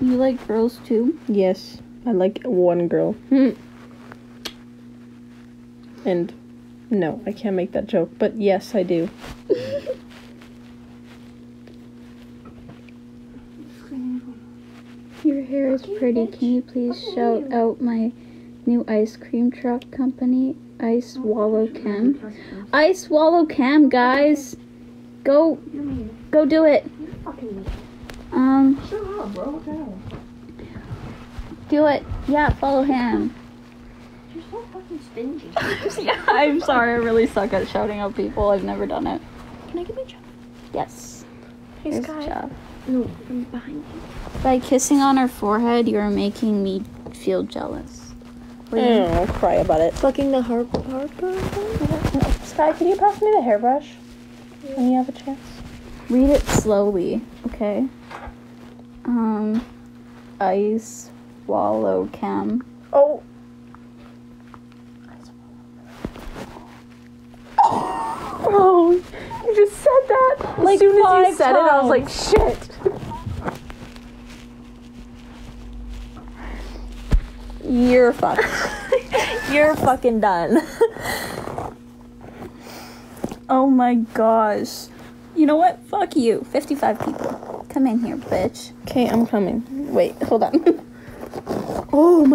You like girls too? Yes, I like one girl. Hmm. And no, I can't make that joke, but yes, I do. Your hair is pretty. Can you please shout out my new ice cream truck company, Ice Wallow Come? Ice Wallow Come, guys, go, go do it. Um, Shut up, bro. What the hell? do it. Yeah, follow him. You're so fucking stingy. yeah, I'm sorry. I really suck at shouting out people. I've never done it. Can I give you a job? Yes. Hey, Here's Sky. job. No, I'm behind you. By kissing on her forehead, you are making me feel jealous. I don't know, cry about it. Fucking the harp harper. Sky, can you pass me the hairbrush when you have a chance? Read it slowly, okay? Um, ice swallow cam. Oh. Oh, you just said that. Like as soon as you said it, I was like, shit. You're fucked. You're fucking done. Oh my gosh. You know what? Fuck you. 55 people. Come in here, bitch. Okay, I'm coming. Wait, hold on. oh my.